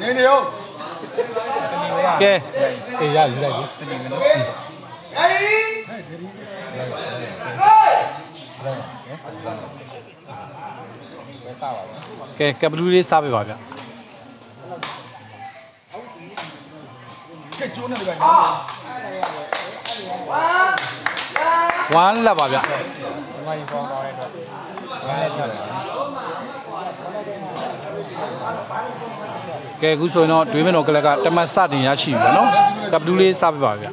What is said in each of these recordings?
နေနေရောကဲအေးရယူလိုက်ပြီတနေမနော်ကဲကပလူလေးစားပေးပါဗျကဲကျိုးနေတယ်ဗျာဝမ်းလက်ပါဗျဒီမှာယူပေါင်းသွားတဲ့အတွက်ငါလည်းပြတယ် ကဲအခုဆိုရင်တော့ဒွေးမင်းတော်ကလကတမတ်စတင်ရရှိပြီဗျနော်ကပလူလေးစားပေးပါဗျ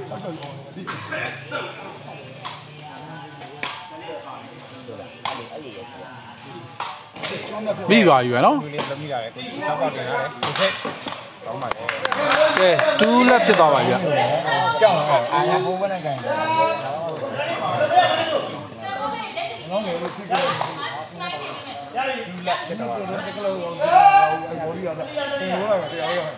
ပြီးပါပြီဗျနော်ဒီလေးသမီးရတယ်ကိုတောက်ပေါက်တင်ရတယ်ဒီထက်ကောင်းပါလေကဲတူးလက်ဖြစ်သွားပါဗျကြောက်တော့အာရဘိုးဘနဲ့ကန်တယ်နော်ငယ်လို့ဖြစ် ကြတယ်ဒီလက်ကတော့တကယ်လို့ဘောရီရတာဒီလိုရတရားရအဲ့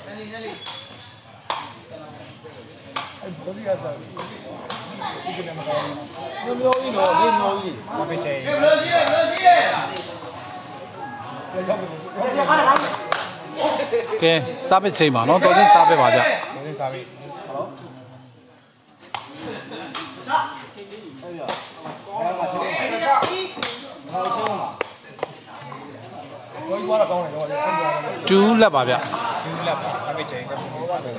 ဘောရီရတာဒီကနေ့မကောင်းဘူးမျိုးမျိုးကြီးတော့လေးမျိုးကြီးဘာဖြစ်တယ်မျိုးကြီးမျိုးကြီးကဲစားပစ်ချိန်ပါနော်တော်ချင်းစားပေးပါဗျဒီနေ့စားပြီဘောရီကတော့ကောင်းတယ်တော့ဆက်ကြရတယ် တူးလက်ပါဗျဒီလက်ပါစားပြီချိန်ကစားတယ်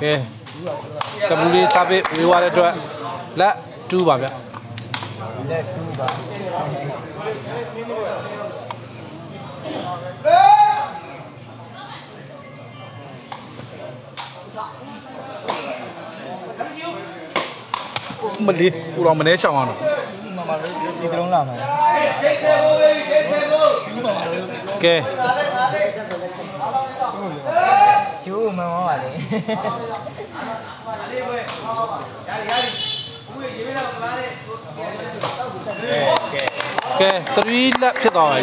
ကဲကပလူလေးစားပေးဝေးသွားတဲ့အတွက်လက်တူးပါဗျလက်တူးပါ မလီပူတော်မနေချောင်းအောင်တော့မမလေးစီတုံးလာမှာကဲကျိုးမမောပါလေကဲ3လက်ဖြစ်သွားပါပြီ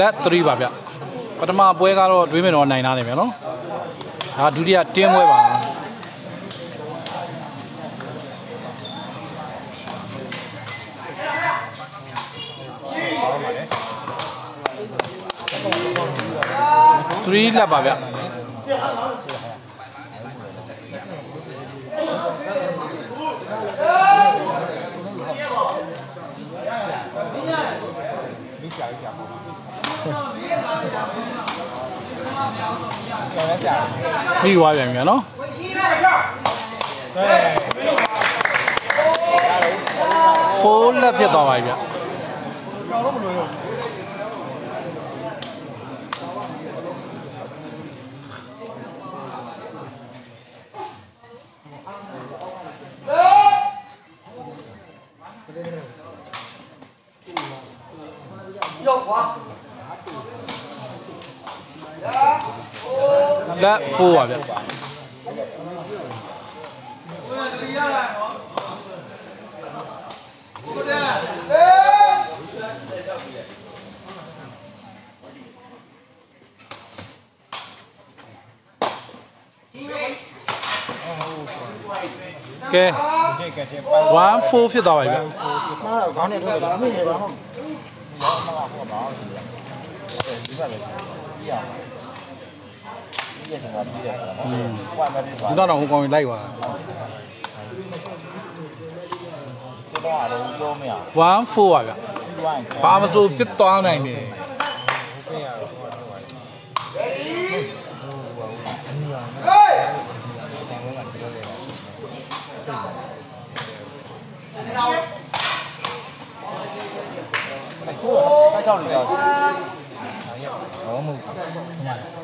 လက်3ပါဗျပထမပွဲကတော့တွေးမင်တော့နိုင်သားနေပြီနော်ဒါဒုတိယတင်းပွဲပါ3လက်ပါဗျ ကျော်လက်ကြာပြီးသွားပြန်ပြီနော်ဟဲ့4လက်ဖြစ်သွားပါပြီဗျ ကျော်တော့မလို့ရောလက်4ပါဗျကဲကြိတ်ကတဲ့ပိုင်1 4ဖြစ်သွားပါပြီဗျမှားတော့ ခေါင်းနဲ့ထုတ်တယ်မိနေပါဟုတ်ရောမလားဟောပါအောင်ဒီဘက်ပဲပြရအောင်ပြရတယ်ကပြရတယ်နော်ဟိုမှာပြပါဒီတော့တော့ဟိုကောင်ကြီးလိုက်ပါတော့အားလုံးပြောမရ1 4ပါဗျဘူးဝိုင်းဘာမဆိုဖြစ်သွားနိုင်တယ်ပြရတော့ဟိုတော့ဟိုကချောင်းနေတော့ဘာမှမဟုတ်အိုးအားမ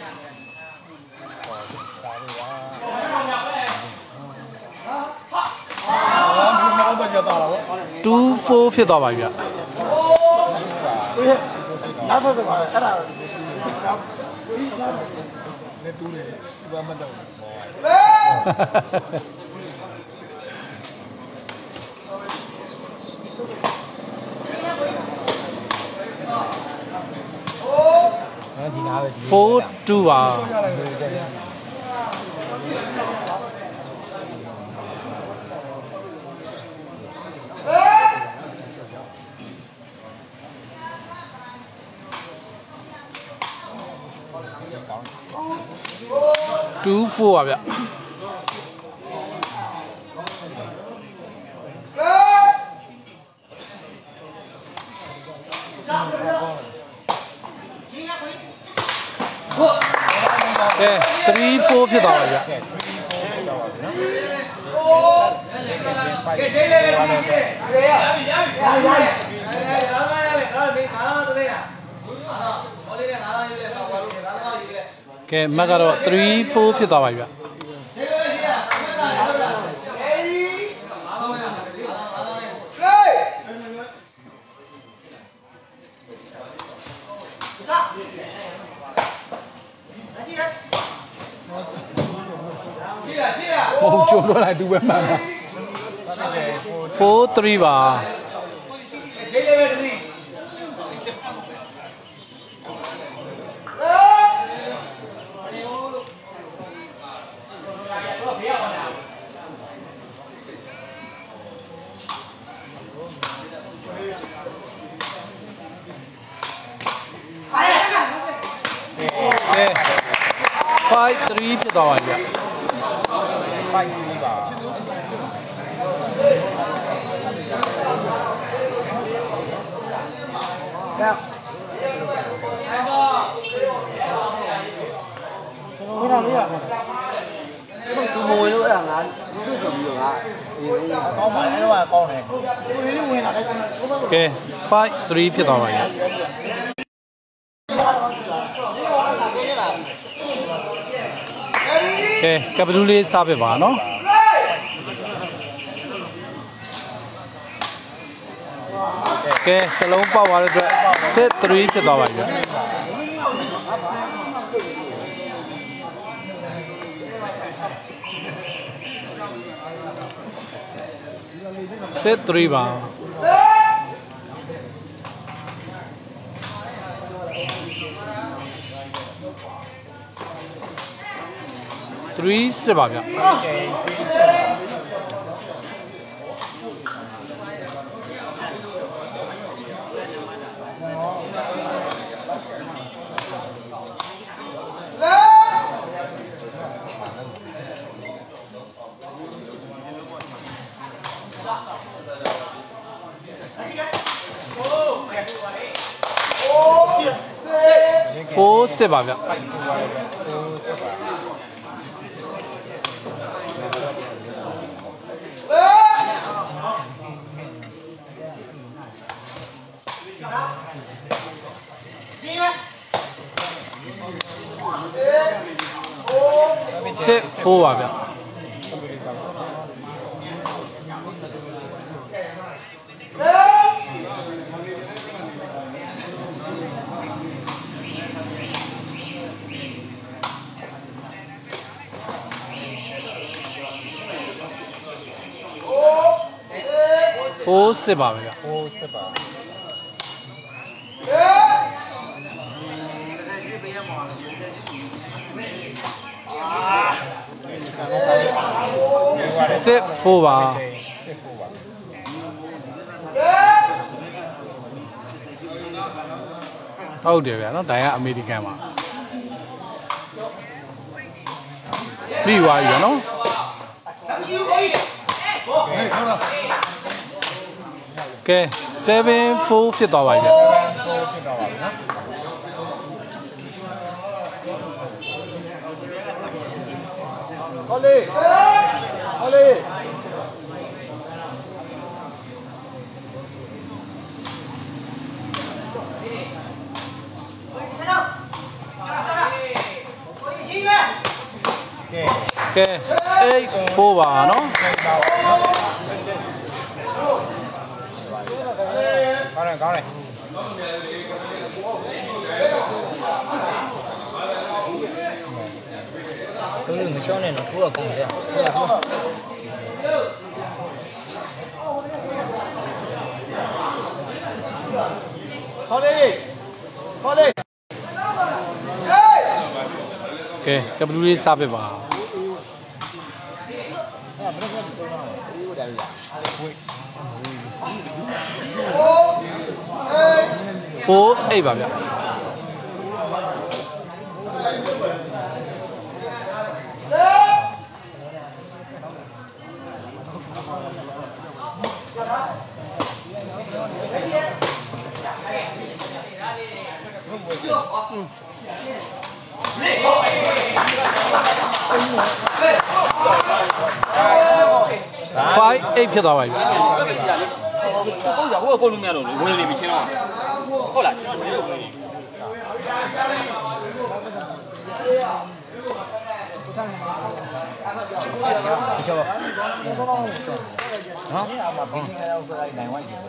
24ဖြစ်သွားပါပြီဗျနောက်ဆုံးပါအဲ့ဒါနဲ့တူးတယ်သူကမတော့ဘူး4 2ပါ 2 4ပါဗျကဲ3 4ဖြစ်သွားပါဗျကဲ မက်ကတော့3 4ဖြစ်သွားပါပြီဗျဟုတ်ကျိုးတော့လိုက်သူပဲမှန်တာ4 3ပါကဲ 5 3ဖြစ်သွားပါပြီဗျပိုက်ကြီးပါဘယ်တော့လေးရမှာသူမဝင်လို့အဲ့ဒါငါတို့ဆိုပြီးတော့ငါအေးကောင်းပါလေအဲ့တော့ကောင်းတယ်ကိုရင်းဝင်လာတယ်ကိုကဲ5 3ဖြစ်သွားပါပြီ ကဲကပတူးလေးစားပြပါနော်ကဲစလုံးပေါက်သွားတဲ့အတွက်7 3ဖြစ်သွားပါပြီ7 3ပါ 3စစ်ပါဗျ4စစ်ပါဗျစစ်4 ပါဗျ4စစ်ပါပဲဗျဟိုးစစ်ပါ စစ်4ပါစစ်ဖို့ပါဟုတ်တယ်ဗျာနော်ဒိုင်ကအမေရိကန်ပါပြီးသွားပြီဗျာနော်ကဲ7 4ဖြစ်သွားပါပြီဗျာဟိုးဖြစ်တော့ပါပြီနော်ဟောလေး đi Ok, Ê, phô bà nó. Có này, có này. င်းတယ်ကောင်းတယ်သူတို့မရှောင်းနဲ့တော့ထိုးတော့ကောင်းတယ်ဟောလေးဟောလေးကဲကပလူလေးစားပြပါဖိုးအိတ်ပါဗျ 5 8ဖြစ်သွားပါပြီကိုကိုကဟိုကကိုလုံးမရတော့လေဝင်နေပြီချင်းတော့ဟုတ်လားကျွန်တော်ဒီလိုဝင်နေဒီချောနော်အမဘင်းငယ်တော့ဆိုလိုက်နိုင်ဝိုင်းတယ်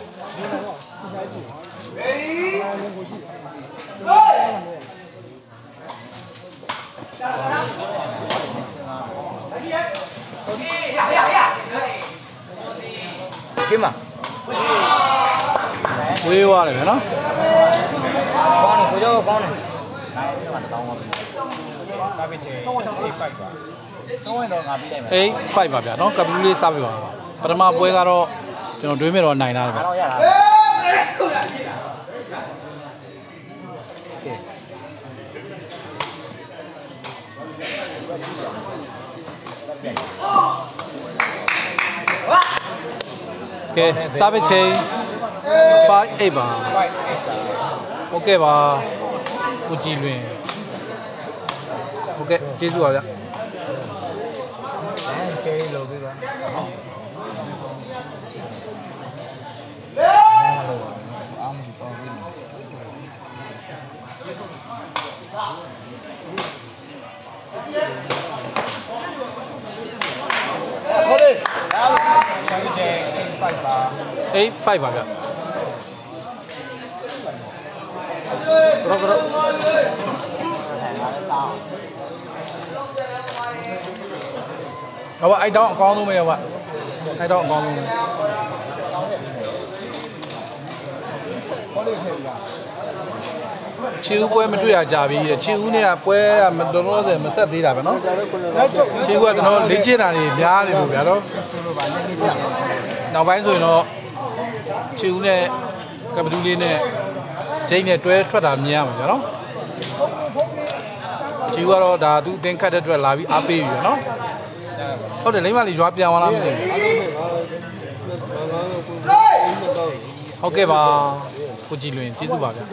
ကျင်းမဝေးသွားတယ်ဗျနော်ကောင်းတယ်ကိုကျော်ကောင်းတယ်နိုင်တယ်မှာတောင်းပါပြီစာပစ်ချေ85ပါတောင်းရင်တော့ငါပြီးလိုက်မယ်8 5ပါဗျနော်ကပလူလေးစားပြပါပထမပွဲကတော့ကျွန်တော်တွေးမိတော့နိုင်တာဗျငါတော့ရတာ ကဲစားပစ်ချိန်58ပါဟုတ်ကဲ့ပါကိုကြည်လွင်ဟုတ်ကဲ့ကျေးဇူးပါဗျအဲကဲလို့ပြပါခေါ်လေလာပါ 85ပါ8 5ပါဗျဘရောဘရောအဲ့ဒါလည်းတောင်းဟောပါအိုက်တောင်းအကောင်းဆုံးပဲရောပါအိုက်တောင်းအကောင်းဆုံးခေါ်လေထဲပြချီဦးပွဲမတွေ့ရကြပြီတဲ့ချီဦးနဲ့ကပွဲကမတော်တော်ဆယ်မဆက်သေးတာပဲနော်လက်ကျုပ်ချီဦးကတော့ကျွန်တော်လေ့ကျင့်တာတွေများနေလို့ဗျာတော့ဆိုလိုပါလက် နေပြနောက်ပိုင်းဆိုရင်တော့ချီဦးနဲ့ကပတူးလေးနဲ့ဂျိန်းနဲ့တွဲထွက်တာမြင်ရမှာဗျာနော်ချီဦးကတော့ဒါသူအသင်ခတ်တဲ့အတွက်လာပြီးအားပေးပြီဗျာနော်ဟုတ်တယ်လိမ့်မလေးရွာပြန်သွားလားမသိဘူးဟုတ်ကဲ့ပါကိုကြည်လွင်ကျေးဇူးပါဗျာ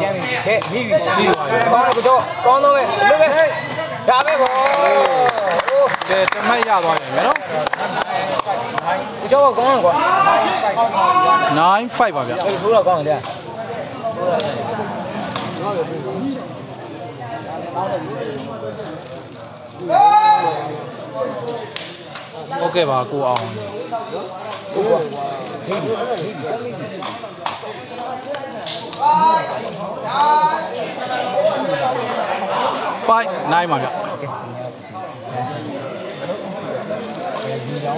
ကျန်ပြီခဲမိပြီပြီးပါပြီကောင်းတယ်ကိုကျော်ကောင်းတော့ပဲလွတ်ပဲဒါပဲဗော ကဲတမိုက်ရသွားတယ်ဗျာနော်ကိုကျော်ကောင်းတယ်ကွာ9 5ပါဗျာအဲ့ဆိုတော့ကောင်းတယ်ဟုတ်ကဲ့ပါကိုအောင်5 9ပါဗျာ က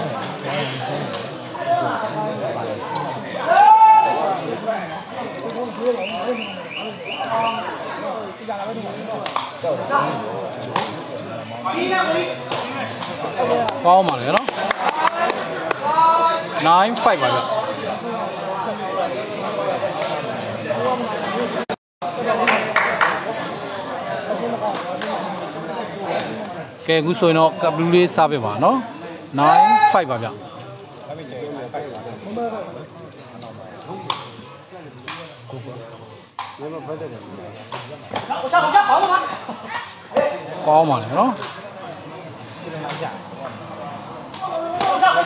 ောင်းပါလေနော်9 5ပါဗျာကဲအခုဆိုရင်တော့ကပ်ဘလူးလေးစားပြပါနော် 9 5ပါဗျာကောင်းပါလေနော်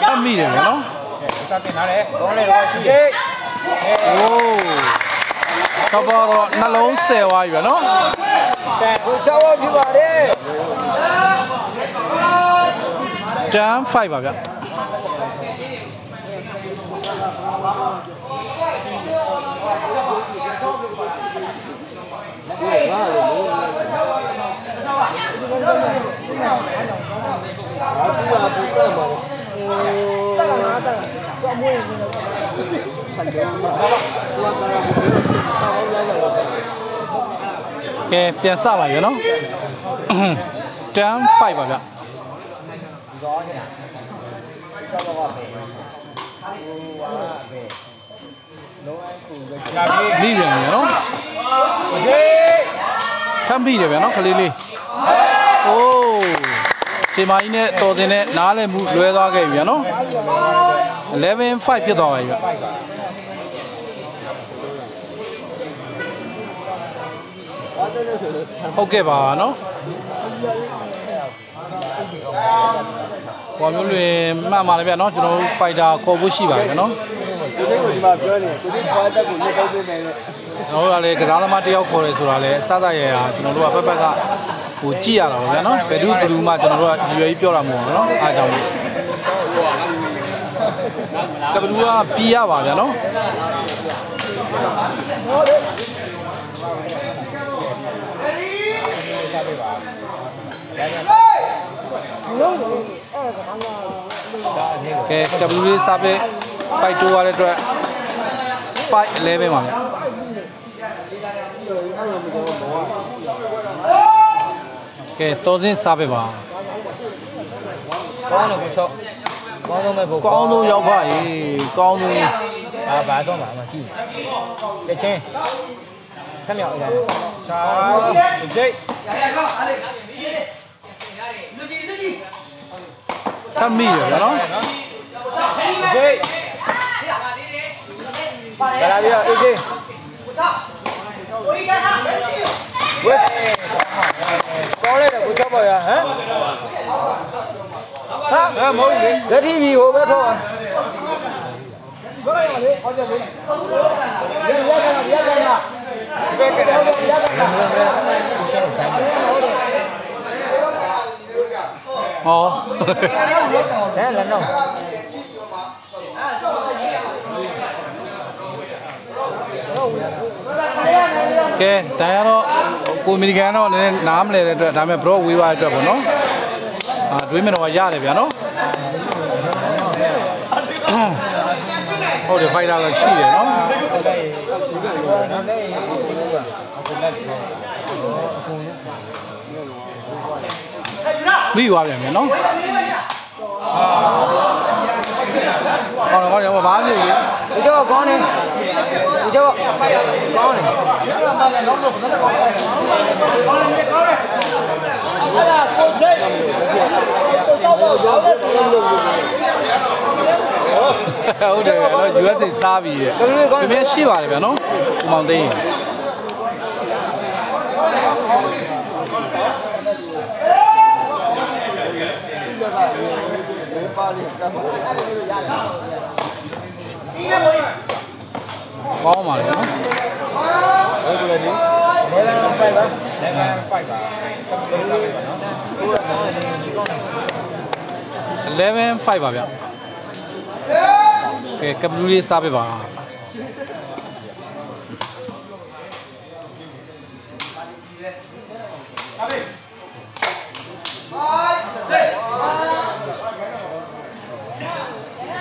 တက်မိတယ်ဗျာနော်စတင်လာတယ်ကောင်းတယ်တော့ရှိတယ်โอ้တော့တော့နှလုံးဆယ်သွားပြီဗျာနော်တဲ့ကိုချောင်းပြပါတယ် တန်5ပါဗျကဲပြန်စပါရနော်တန်5ပါဗျ မိပြန်ရနော်ထမ်းပြီးတယ်ဗျာနော်ကလေးလေးအိုးချိန်မကြီးနဲ့တော်တင်နဲ့နားလဲမှုလွဲသွားခဲ့ပြီဗျာနော်11 5ဖြစ်သွားပါပြီဗျဟုတ်ကဲ့ ပါနော်ဘောမျိုးလွင်မှန်ပါတယ်ဗျာနော်ကျွန်တော်တို့ fighter ခေါ်ဖို့ရှိပါတယ်နော်ကိုသိကိုဒီမှာပြောနေကိုသိခွာတက်ကိုလက်တော့ပေးမယ်လေကျွန်တော်တို့ကလည်းကစားသမားတစ်ယောက်ခေါ်တယ်ဆိုတာလည်းအစသရဲ့ဟာကျွန်တော်တို့ကပတ်ပတ်ကဟိုကြည့်ရတာပါဗျာနော်ဘယ်သူဘယ်သူမှကျွန်တော်တို့ကရွယ်ကြီးပြောတာမဟုတ်ဘူးနော်အားကြောင့်ကဘလူကပြီးရပါဗျာနော် ကဲကဘလူလေးစားပဲပိုက်တိုးရတဲ့အတွက်5 11ပါဗျာကဲတော်စင်းစားပဲပါကောင်းတယ်ကိုချောင်းကောင်းဆုံးပဲကိုကောင်းဆုံးရောက်ပါရေကောင်းဆုံးအာဘာတော့မှာမကြည့်လက်ချင်းခက်မြောက်ရချာဂျိတ်ထပ်မိတယ်ဗျာနော်ဂျိတ်လာ လာပြီးတော့အေးဂျိတ်ဝက်ကောင်းလိုက်တယ်ကိုချောင်းပါရဟမ်ဟာငါမဟုတ်လေလက်ထီဗီဟိုပဲထောက်ဘယ်ရလဲဟောကြလေရရကရရကရဘယ်ကရရကရရှင်းတယ် ဟောဟဲ့လည်းတော့ကဲတန်ရတော့ကိုအမေရိကန်တော့နည်းနည်းနားမလဲတဲ့အတွက်ဒါပေမဲ့ bro ဝေးပါတဲ့အတွက်ပေါ့နော်အာတွေးမြင်တော့ရတယ်ဗျာနော်ဟုတ်တယ်ဖိုက်တာလည်းရှိတယ်နော် ပြီးသွားပြန်ပြီနော်ဟောတော့ဘာမှမဖြစ်ဘူးဒီတော့ကောင်းနေဒီတော့ကောင်းနေဟုတ်တယ်နော် USA စားပြီတဲ့ပြင်းရှိပါတယ်ဗျာနော်ကိုမောင်သိန်း ပါလိတတ်ပါကောင်းပါလေနော်ဟုတ်ကဲ့ဒီလည်းဖိုက်ပါလည်းဖိုက်ပါကိုယ်ကကောင်းနေဒီကောင်းနေ11 5ပါဗျကဲကပလူလေးစားပေးပါ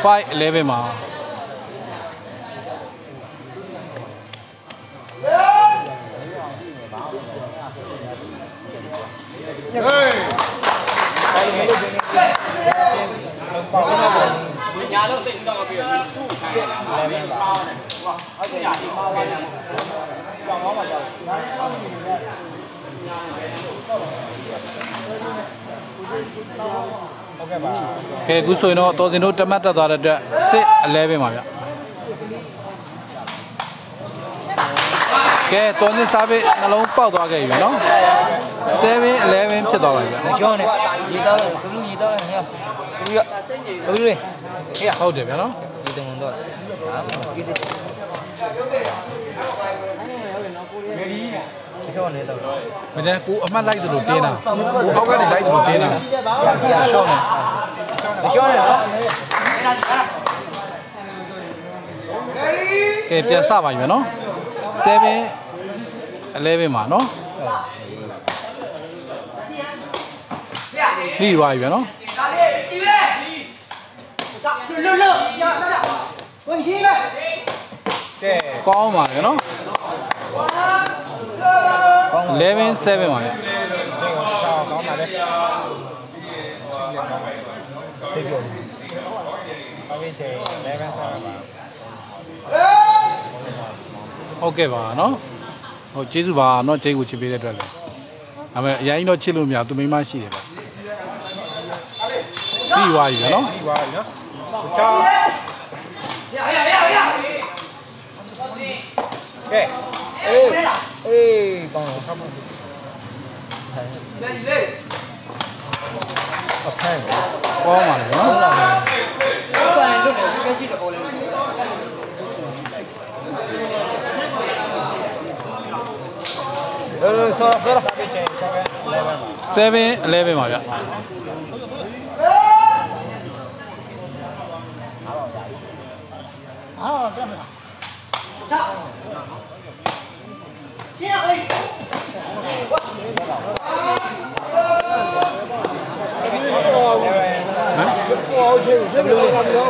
5 11မှာညာလို့တိတ်တော့မပြီးဘူးသူ့ခံရတာလည်းပေါင်းတယ်ဟုတ်ကဲ့ညာဒီမှာဝိုင်းတယ်ကြောင်ကောင်းပါကြောင် ဟုတ်ကဲ့ပါကဲအခုဆိုရင်တော့တော်စင်တို့တမတ်တက်သွားတဲ့အတွက်6 11ပါဗျကဲတော်စင်စားပေးနှလုံးပေါက်သွားခဲ့ပြီနော်7 11ဖြစ်သွားပါပြီဗျရှောင်းနေရေတောင်းတယ်သူလူရေတောင်းတယ်ဟဲ့သူရသူလူဟေ့ဟုတ်တယ်ဗျာနော်ရေတုံတော့ဟာကိစ္စ ချောနေတော့မကျန်ကိုအမှတ်လိုက်သလိုတင်းတာကိုအောက်ကနေလိုက်သလိုတင်းတာရှော့နေချောနေတော့ကဲပြန်စပါပြီနော်7 11မှာနော်ပြီးသွားပြီနော်ကဲကောင်းပါလေနော် 11 7ပါဗျဒီကိုဆောင်းကောင်းပါလေစိတ်ပြောအဝိချေလည်းကစားပါဟုတ်ကဲ့ပါနော်ဟုတ်ကျေးဇူးပါနော်ကျေးကိုချစ်ပေးတဲ့အတွက်လည်းဒါပေမဲ့အရင်တော့ချစ်လို့မရသူမိမရှိတယ်ဗျပြီးသွားပြီဗျနော်ပြီးသွားပြီနော်ချောရရရရကဲအေး အေးကောင်းတော့ဆက်ပါအဖိုင်ကောင်းပါလေနော်လောလောဆောဆောဆောပြချင်ဆောပဲလည်းပဲ7 11ပါဗျအော်ချေချေကလည်းကောင်း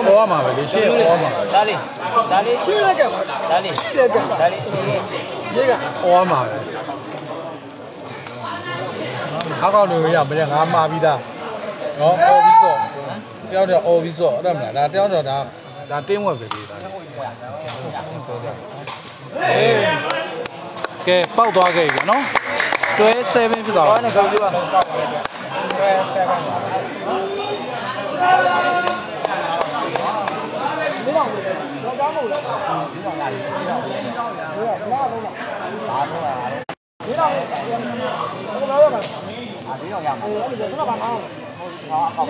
ပေါ်ရမှာပဲလေရှေ့ပေါ်မှာဒါလေးဒါလေးချေရကြပါဒါလေးချေရကြဒါလေးရေကပေါ်ရမှာပဲအကောင့်တွေရမင်းငါမှာပြီးသားနော်အော်ပြီးတော့တယောက်တယောက်အော်ပြီးတော့အဲ့ဒါမလားဒါတယောက်တော့ဒါဒါတင်းဝက်ပဲလေဒါ ကဲပောက်သွားခဲ့ပြီနော်တွဲ7ဖြစ်သွားဘာပါနဲ့ကောင်းကြပါဘယ်ဆက်ပါဒီ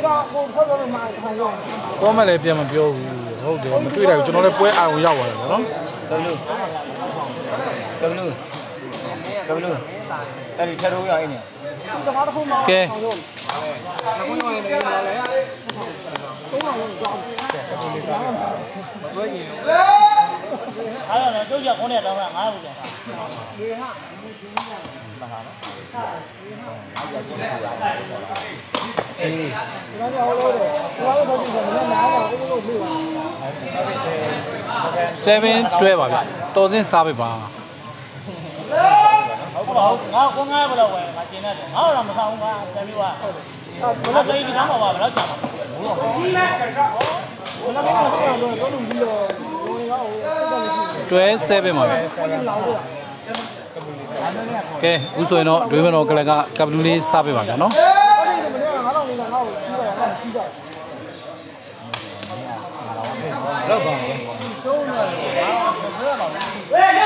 ကကိုဖောက်လို့မှာထိုင်ရောတော့မလည်းပြန်မပြောဘူးဟုတ်တယ်မတွေ့လိုက်ဘူးကျွန်တော်လည်းပွဲအာရုံရောက်သွားတယ်နော်ကဘလူကဘလူ ကဘလူအဲ့ဒီထရိုးရအင်းနေကဲအဲ့တော့ကျုပ်ရခုနဲ့တော့ငါ့ဘူးပြန်7တွဲပါဗျတော်စင်းစားပဲပါဟုတ် ပါဘူးငါကိုငါဘယ်လောက်ဝယ်ငါကျင်းတယ်ငါတော့မဆောင်ဘူးငါပြန်ပြီးသွားဘယ်လောက်တိတ်ဒီကမှာပါဘယ်လောက်ကြာမှာတွဲ7ပါဗျကဲဥဆိုရင်တော့ဒွေးမတော်ကလကကပလူလေးစားပဲပါဗျနော်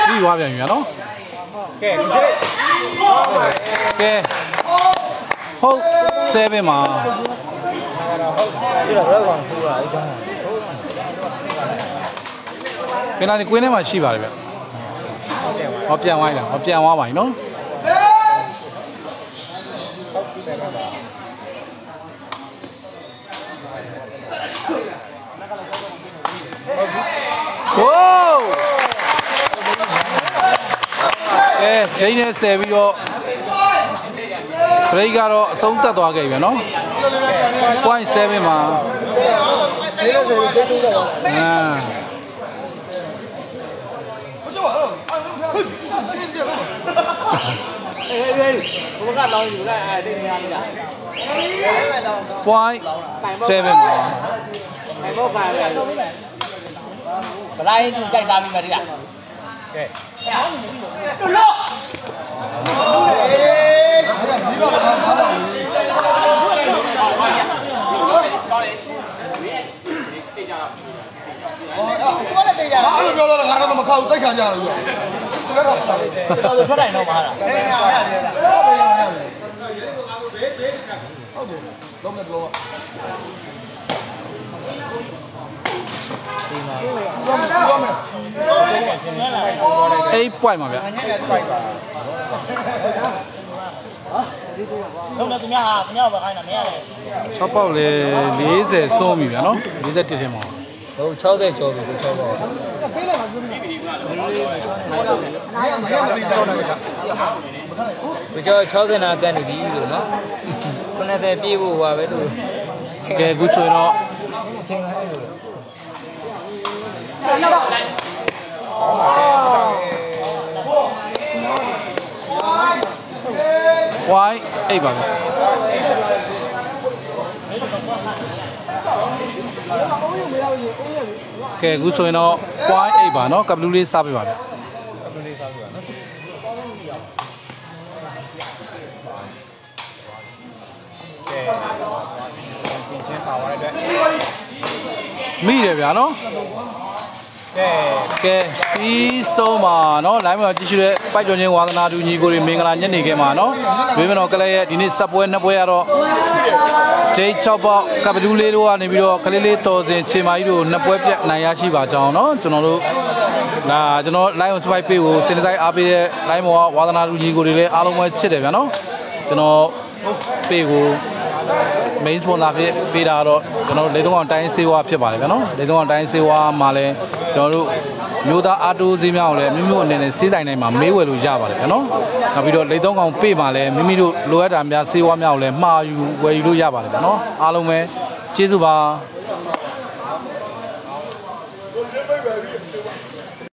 ပြီးသွားပြန်ပြီနော် ကဲဒီကျဲကဲဟုတ်7မှာဒီတော့ဘယ်ကောင်ထူတာအဲ့ဒါပင်လာနေကွင်းထဲမှာရှိပါတယ်ဗျဟောပြန်သွားလားဟောပြန်သွားပါပြီနော်ဟိုးကဲ ဂျိန်းနဲ့ဆယ်ပြီးတော့ဘရိတ်ကတော့အဆုံးတက်သွားခဲ့ပြီနော် point 7မှာဒီလိုဆိုပြီးကျိုးတော့အာအေးအေးဘုကလောင်းယူလိုက်အဲ့ဒီနေရာလေးလား point 7မှာအဲ့ဘောကလည်းဗလိုင်းသူကြိုက်သားပြီးမှတိလားကဲအဲ့လိုပြောတော့ငါတော့မခော က်တိုက်ခံကြလို့ပြောသူကတော့ဆောက်တယ်တော်တော်ထွက်တိုင်းတော့မှာလားအေးဟာရတယ်ဟုတ်တယ်လုံးနဲ့လုံး 8 point ပါဗျအဲ့နဲ့တိုက်ပါလုံးလည်းသူများဟာသူများပဲခိုင်းတာမရလေ6ပေါက်လေ40ဆုံးပြီဗျာနော်41ထဲမှာဟုတ်60ကျော်ပြီ60ပေါ့ဒီကျော်60နာကန်နေပြီလို့နော်90ပြေးဖို့ဟွာပဲလို့ကဲအခုဆိုရင်တော့အချိန်က အဲ့လိုဝိုင်းအိတ်ပါဗျကဲအခုဆိုရင်တော့ဝိုင်းအိတ်ပါနော်ကပလူးလေးစားပေးပါဗျပြင်ချင်းပါသွားတဲ့အတွက်မိတယ်ဗျာနော် ကဲကဲပြီးဆုံးပါနော်လိုင်းမှာကြည့်ရှုတဲ့ပိုက်ကျော်ချင်းဝါသနာတူညီကိုတွေမင်္ဂလာညနေခင်းပါနော်ဒွေးမတော်ကလေးရဲ့ဒီနေ့စက်ပွဲနှစ်ပွဲရတော့ဂျိတ်6ပေါက်ကပလူးလေးတို့ကနေပြီးတော့ကလေးလေးတော်စင်ခြေမာကြီးတို့နှစ်ပွဲပြတ်နိုင်ရရှိပါကြောင်းနော်ကျွန်တော်တို့ဒါကျွန်တော် line on spike page ကိုစင်ဆိုင်အားပေးတဲ့ line ပေါ်ကဝါသနာတူညီကိုတွေလည်းအားလုံးပဲချစ်တယ်ဗျာနော်ကျွန်တော် page ကို main sponsor ဖြစ်ပေးတာကတော့ကျွန်တော်တို့လေသုံးအောင်တိုင်းစေဝါဖြစ်ပါတယ်ဗျာနော်လေသုံးအောင်တိုင်းစေဝါမှာလည်းကျွန်တော်တို့မျိုးသားအာတိုးဈေးများကိုလည်းမိမိတို့အနေနဲ့စေးဆိုင်တိုင်းမှာမေးဝယ်လို့ရပါတယ်ဗျာနော်နောက်ပြီးတော့လေသုံးကောင်ပေးမှာလည်းမိမိတို့လိုအပ်တာများစေဝါများကိုလည်းမှာယူဝယ်ယူလို့ရပါတယ်ဗျာနော်အားလုံးပဲကျေးဇူးပါ